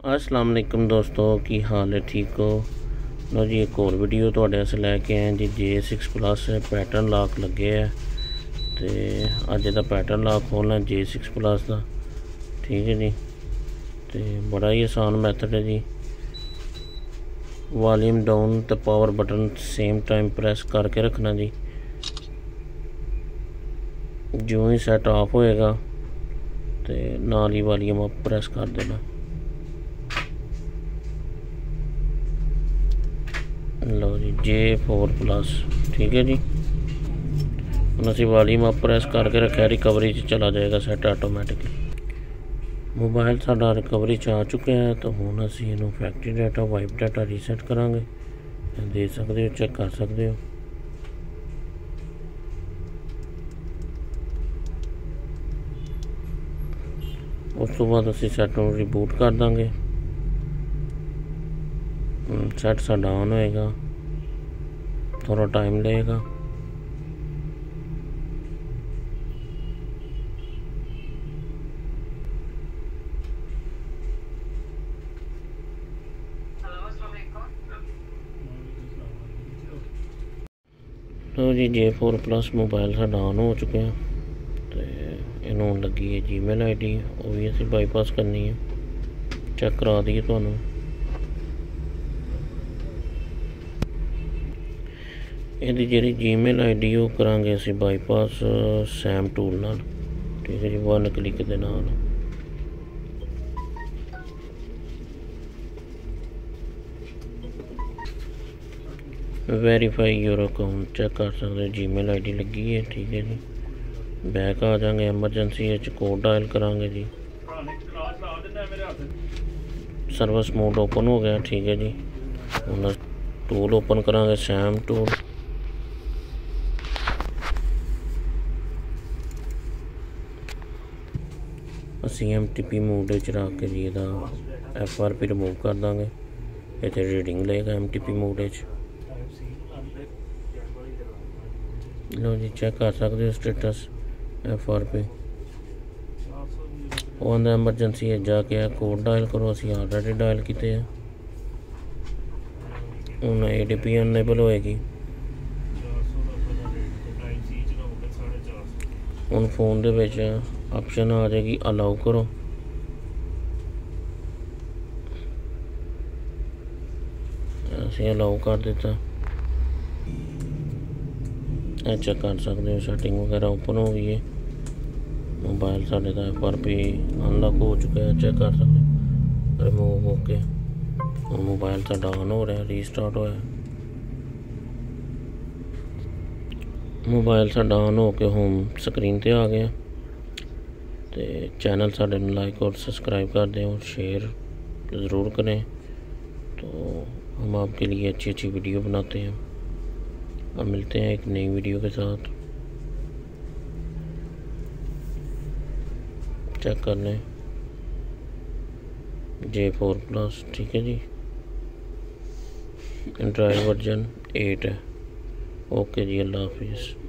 ਅਸਲਾਮ ਵਾਲੇਕੁਮ ਦੋਸਤੋ, ਕੀ ਹਾਲ ਹੈ, ਠੀਕ ਹੋ? ਲੋ ਜੀ, ਇੱਕ ਹੋਰ ਵੀਡੀਓ ਤੁਹਾਡੇ ਵਾਸਤੇ ਲੈ ਕੇ ਆਏ ਜੀ J6 ਪਲੱਸ ਪੈਟਰਨ ਲਾਕ ਲੱਗੇ ਆ। ਤੇ ਅੱਜ ਦਾ ਪੈਟਰਨ ਲਾਕ ਖੋਲਣਾ J6 ਪਲੱਸ ਦਾ। ਠੀਕ ਹੈ ਜੀ। ਤੇ ਬੜਾ ਹੀ ਆਸਾਨ ਮੈਥਡ ਹੈ ਜੀ। ਵਾਲੀਅਮ ਡਾਊਨ ਤੇ power button same time press ਕਰਕੇ ਰੱਖਣਾ ਜੀ। ਜਿਉਂ ਹੀ ਸੈਟ ਆਫ ਹੋਏਗਾ, ਤੇ ਨਾਲ ਹੀ ਵਾਲੀਅਮ ਅਪ ਪ੍ਰੈਸ ਕਰ ਦੇਣਾ। ਲਓ ਜੀ J4 ਪਲੱਸ ਠੀਕ ਹੈ ਜੀ। ਹੁਣ ਅਸੀਂ ਵਾਲੀਅਮ ਅਪ ਪ੍ਰੈਸ ਕਰਕੇ ਰੱਖਿਆ ਰਿਕਵਰੀ 'ਚ ਚਲਾ ਜਾਏਗਾ ਸੈੱਟ ਆਟੋਮੈਟਿਕਲੀ ਮੋਬਾਈਲ ਸਾਡਾ ਰਿਕਵਰੀ 'ਚ ਆ ਚੁੱਕਿਆ ਹੈ, ਤਾਂ ਹੁਣ ਅਸੀਂ ਇਹਨੂੰ factory data wipe data reset ਕਰਾਂਗੇ। ਦੇ ਸਕਦੇ ਹੋ ਚੈੱਕ ਕਰ ਸਕਦੇ ਹੋ। ਉਸ ਤੋਂ ਬਾਅਦ ਅਸੀਂ ਸੈੱਟ ਨੂੰ ਰਿਬੂਟ ਕਰ ਦਾਂਗੇ। सेट सा डाउन होएगा थोड़ा टाइम लेगा तो जी जे फोर प्लस मोबाइल सा डाउन हो चुके हैं तो इन्हों लगी है जीमेल आईडी असं बाईपास करनी है चेक करा दी थानू ਇਹਦੀ ਜਿਹੜੀ ਜੀਮੇਲ ਆਈਡੀ ਉਹ ਕਰਾਂਗੇ ਅਸੀਂ ਬਾਈਪਾਸ ਸੈਮ ਟੂਲ ਨਾਲ ਠੀਕ ਹੈ ਜੀ ਵਨ ਕਲਿੱਕ ਦੇ ਨਾਲ ਵੈਰੀਫਾਈ ਯੂਰ ਅਕਾਊਂਟ ਚੈੱਕ ਕਰ ਸਕਦੇ ਜੀਮੇਲ ਆਈਡੀ ਲੱਗੀ ਹੈ ਠੀਕ ਹੈ ਜੀ ਬੈਕ ਆ ਜਾਾਂਗੇ ਐਮਰਜੈਂਸੀ ਵਿੱਚ ਕੋਡ ਡਾਇਲ ਕਰਾਂਗੇ ਜੀ ਸਰਵਿਸ ਮੋਡ ਓਪਨ ਹੋ ਗਿਆ ਠੀਕ ਹੈ ਜੀ ਹੁਣ ਟੂਲ ਓਪਨ ਕਰਾਂਗੇ ਸੈਮ ਟੂਲ ਅਸੀਂ ਐਮਟੀਪੀ ਮੋਡ ਵਿੱਚ ਰੱਖ ਕੇ ਜੀ ਇਹਦਾ ਐਫਆਰਪੀ ਰਿਮੂਵ ਕਰ ਦਾਂਗੇ। ਇੱਥੇ ਰੀਡਿੰਗ ਲਏਗਾ ਐਮਟੀਪੀ ਮੋਡ ਵਿੱਚ ਲੋ ਜੀ ਚੈੱਕ ਕਰ ਸਕਦੇ ਹੋ ਸਟੇਟਸ ਐਫਆਰਪੀ ਉਹ ਅੰਦਰ ਐਮਰਜੈਂਸੀ ਹੈ, ਜਾ ਕੇ ਕੋਡ ਡਾਇਲ ਕਰੋ, ਅਸੀਂ ਆਲਰੇਡੀ ਡਾਇਲ ਕੀਤੇ ਆ। ਹੁਣ ਏਡੀਪੀ ਅਨੇਬਲ ਹੋਏਗੀ। ਹੁਣ ਫੋਨ ਦੇ ਵਿੱਚ ऑप्शन आ जाएगी अलाउ करो। ऐसे अलाउ कर देता। चेक कर सकते हो सेटिंग वगैरह ओपन हो गई है। मोबाइल साढ़े का एफ़ आर पी अनलॉक हो चुका है चेक कर सकते रिमूव होके। मोबाइल साढ़ा ऑन हो रहा है रीस्टार्ट हो मोबाइल साढ़ा ऑन होके होम स्क्रीन पर आ गया। तो चैनल साढ़े लाइक और सब्सक्राइब कर दें और शेयर ज़रूर करें तो हम आपके लिए अच्छी अच्छी वीडियो बनाते हैं और मिलते हैं एक नई वीडियो के साथ चेक कर लें जे फोर प्लस ठीक है जी एंड्रॉयड वर्जन एट है ओके जी अल्लाह हाफिज़